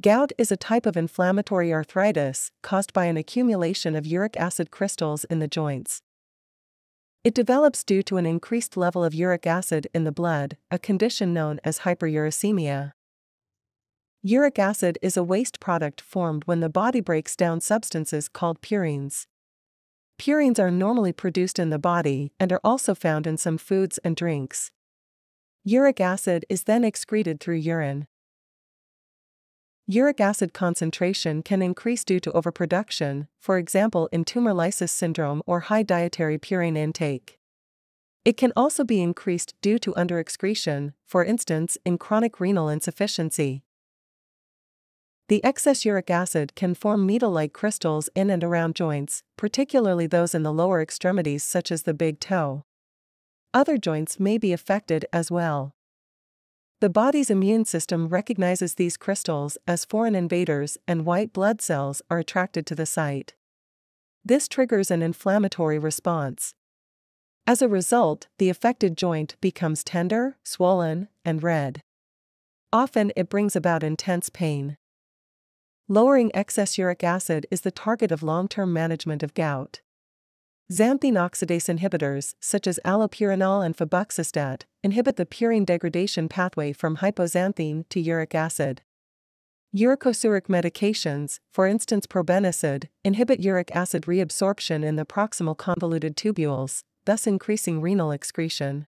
Gout is a type of inflammatory arthritis caused by an accumulation of uric acid crystals in the joints. It develops due to an increased level of uric acid in the blood, a condition known as hyperuricemia. Uric acid is a waste product formed when the body breaks down substances called purines. Purines are normally produced in the body and are also found in some foods and drinks. Uric acid is then excreted through urine. Uric acid concentration can increase due to overproduction, for example in tumor lysis syndrome or high dietary purine intake. It can also be increased due to underexcretion, for instance in chronic renal insufficiency. The excess uric acid can form needle-like crystals in and around joints, particularly those in the lower extremities such as the big toe. Other joints may be affected as well. The body's immune system recognizes these crystals as foreign invaders and white blood cells are attracted to the site. This triggers an inflammatory response. As a result, the affected joint becomes tender, swollen, and red. Often it brings about intense pain. Lowering excess uric acid is the target of long term management of gout. Xanthine oxidase inhibitors, such as allopurinol and febuxostat, inhibit the purine degradation pathway from hypoxanthine to uric acid. Uricosuric medications, for instance probenecid, inhibit uric acid reabsorption in the proximal convoluted tubules, thus increasing renal excretion.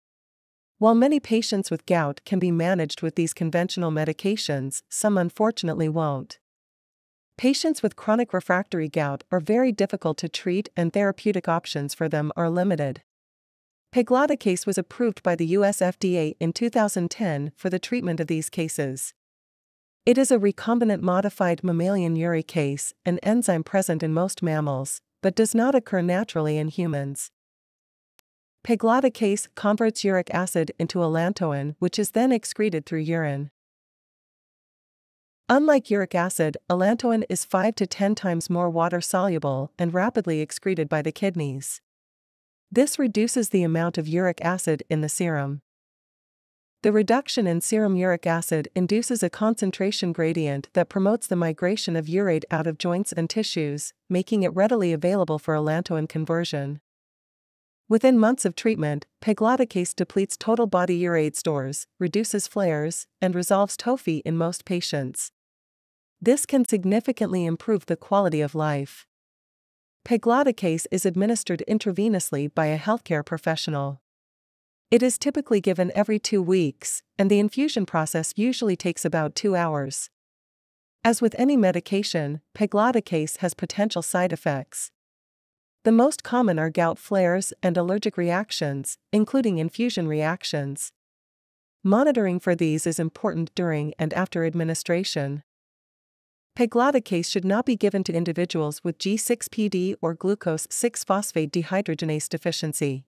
While many patients with gout can be managed with these conventional medications, some unfortunately won't. Patients with chronic refractory gout are very difficult to treat and therapeutic options for them are limited. Pegloticase was approved by the US FDA in 2010 for the treatment of these cases. It is a recombinant modified mammalian uricase, an enzyme present in most mammals, but does not occur naturally in humans. Pegloticase converts uric acid into allantoin, which is then excreted through urine. Unlike uric acid, allantoin is 5 to 10 times more water soluble and rapidly excreted by the kidneys. This reduces the amount of uric acid in the serum. The reduction in serum uric acid induces a concentration gradient that promotes the migration of urate out of joints and tissues, making it readily available for allantoin conversion. Within months of treatment, pegloticase depletes total body urate stores, reduces flares, and resolves tophi in most patients. This can significantly improve the quality of life. Pegloticase is administered intravenously by a healthcare professional. It is typically given every two weeks, and the infusion process usually takes about two hours. As with any medication, pegloticase has potential side effects. The most common are gout flares and allergic reactions, including infusion reactions. Monitoring for these is important during and after administration. Pegloticase should not be given to individuals with G6PD or glucose 6-phosphate dehydrogenase deficiency.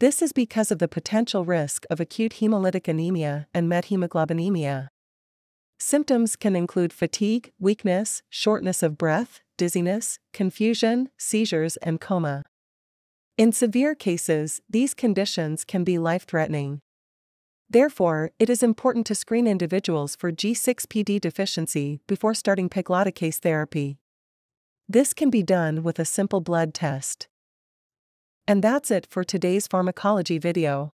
This is because of the potential risk of acute hemolytic anemia and methemoglobinemia. Symptoms can include fatigue, weakness, shortness of breath, dizziness, confusion, seizures, and coma. In severe cases, these conditions can be life threatening. Therefore, it is important to screen individuals for G6PD deficiency before starting pegloticase therapy. This can be done with a simple blood test. And that's it for today's pharmacology video.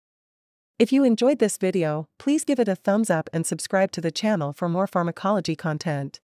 If you enjoyed this video, please give it a thumbs up and subscribe to the channel for more pharmacology content.